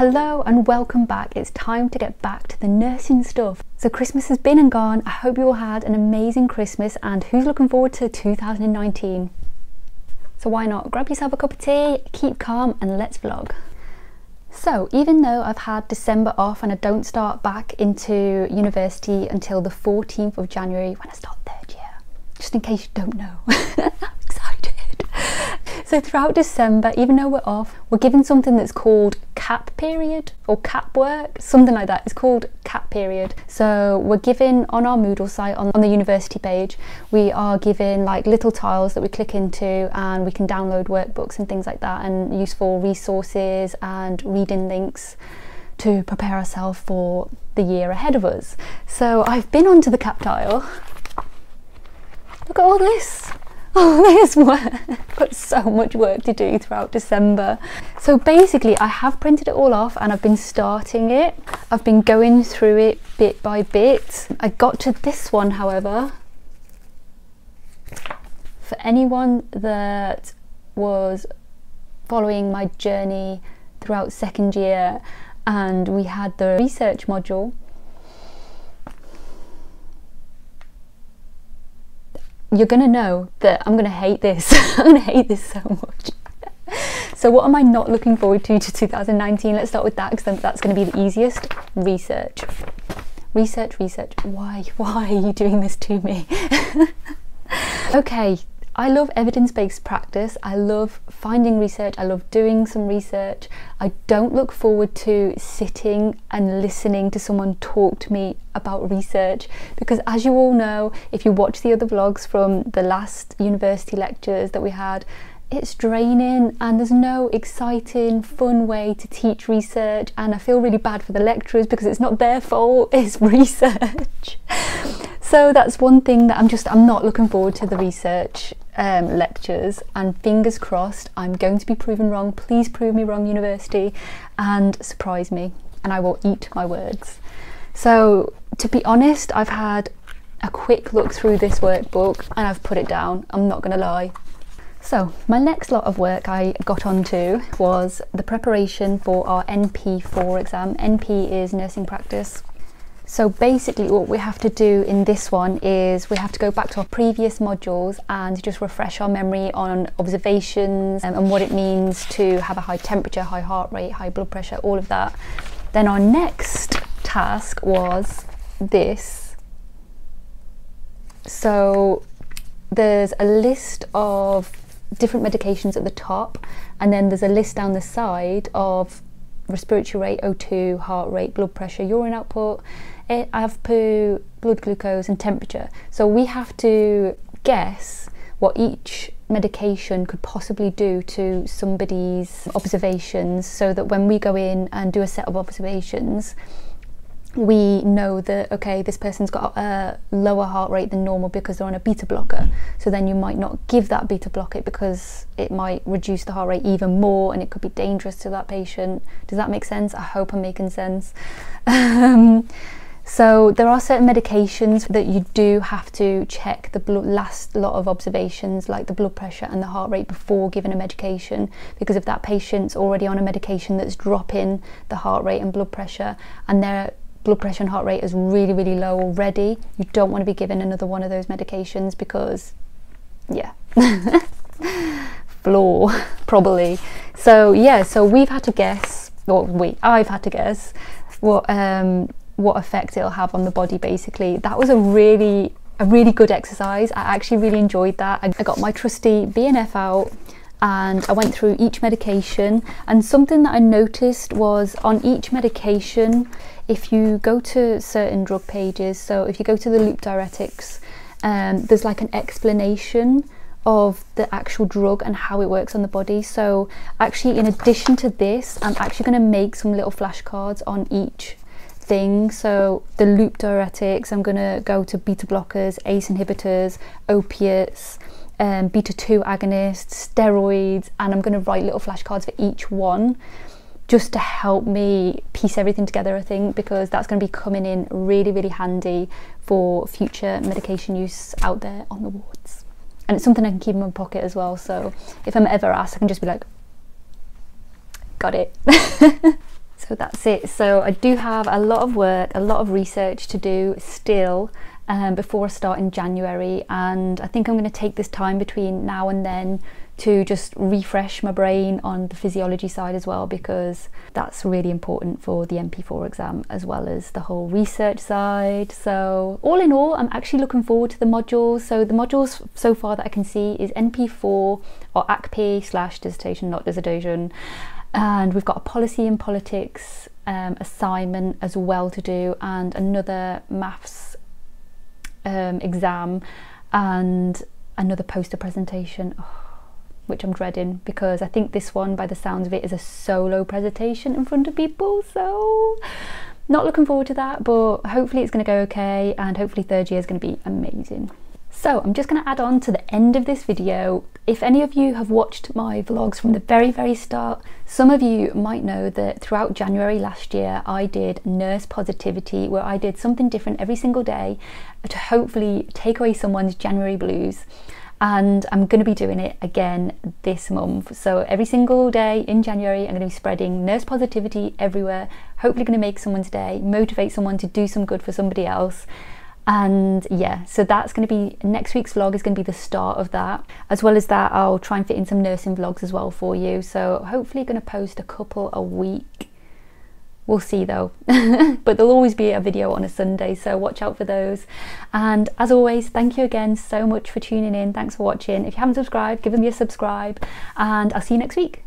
Hello and welcome back. It's time to get back to the nursing stuff. So Christmas has been and gone. I hope you all had an amazing Christmas and who's looking forward to 2019? So why not grab yourself a cup of tea, keep calm and let's vlog. So even though I've had December off and I don't start back into university until the 14th of January when I start third year, just in case you don't know. So throughout December, even though we're off, we're given something that's called CAP period or CAP work, something like that. It's called CAP period. So we're given on our Moodle site on, on the university page, we are given like little tiles that we click into and we can download workbooks and things like that and useful resources and reading links to prepare ourselves for the year ahead of us. So I've been onto the CAP tile. Look at all this. Oh, there's work. Got so much work to do throughout December. So basically, I have printed it all off and I've been starting it. I've been going through it bit by bit. I got to this one, however. For anyone that was following my journey throughout second year and we had the research module you're going to know that I'm going to hate this. I'm going to hate this so much. so what am I not looking forward to to 2019? Let's start with that because that's going to be the easiest. Research. Research, research. Why? Why are you doing this to me? okay, I love evidence based practice. I love finding research. I love doing some research. I don't look forward to sitting and listening to someone talk to me about research because, as you all know, if you watch the other vlogs from the last university lectures that we had, it's draining and there's no exciting, fun way to teach research. And I feel really bad for the lecturers because it's not their fault, it's research. so that's one thing that I'm just, I'm not looking forward to the research um, lectures and fingers crossed I'm going to be proven wrong. Please prove me wrong, university, and surprise me, and I will eat my words. So, to be honest, I've had a quick look through this workbook and I've put it down. I'm not going to lie. So, my next lot of work I got onto was the preparation for our NP4 exam. NP is nursing practice so basically what we have to do in this one is we have to go back to our previous modules and just refresh our memory on observations and, and what it means to have a high temperature, high heart rate, high blood pressure, all of that. Then our next task was this. So there's a list of different medications at the top and then there's a list down the side of respiratory rate, O2, heart rate, blood pressure, urine output, AVPU, blood glucose and temperature. So we have to guess what each medication could possibly do to somebody's observations so that when we go in and do a set of observations, we know that okay this person's got a lower heart rate than normal because they're on a beta blocker. So then you might not give that beta blocker because it might reduce the heart rate even more and it could be dangerous to that patient. Does that make sense? I hope i'm making sense. Um, so there are certain medications that you do have to check the last lot of observations like the blood pressure and the heart rate before giving a medication. Because if that patient's already on a medication that's dropping the heart rate and blood pressure and their blood pressure and heart rate is really really low already you don't want to be given another one of those medications because yeah flaw probably so yeah so we've had to guess or we I've had to guess what um what effect it'll have on the body basically. That was a really a really good exercise. I actually really enjoyed that. I got my trusty BNF out and I went through each medication and something that I noticed was on each medication if you go to certain drug pages so if you go to the loop diuretics um, there's like an explanation of the actual drug and how it works on the body so actually in addition to this I'm actually going to make some little flashcards on each thing. So the loop diuretics, I'm going to go to beta blockers, ACE inhibitors, opiates, um, beta 2 agonists, steroids, and I'm going to write little flashcards for each one just to help me piece everything together, I think, because that's going to be coming in really, really handy for future medication use out there on the wards. And it's something I can keep in my pocket as well. So if I'm ever asked, I can just be like, got it. So that's it. So I do have a lot of work, a lot of research to do still um, before I start in January, and I think I'm going to take this time between now and then to just refresh my brain on the physiology side as well because that's really important for the NP4 exam as well as the whole research side. So all in all, I'm actually looking forward to the modules. So the modules so far that I can see is NP4 or ACP slash dissertation, not dissertation. And we've got a policy and politics um, assignment as well to do and another maths um, exam and another poster presentation. Oh, which I'm dreading because I think this one, by the sounds of it, is a solo presentation in front of people. So, not looking forward to that, but hopefully it's going to go okay, and hopefully third year is going to be amazing. So I'm just going to add on to the end of this video. If any of you have watched my vlogs from the very, very start, some of you might know that throughout January last year, I did nurse positivity, where I did something different every single day to hopefully take away someone's January blues and I'm going to be doing it again this month. So every single day in January, I'm going to be spreading nurse positivity everywhere, hopefully going to make someone's day, motivate someone to do some good for somebody else. And yeah, so that's going to be next week's vlog is going to be the start of that. As well as that, I'll try and fit in some nursing vlogs as well for you. So hopefully going to post a couple a week We'll see though. but there'll always be a video on a Sunday, so watch out for those. And as always, thank you again so much for tuning in. Thanks for watching. If you haven't subscribed, give them your subscribe, and I'll see you next week.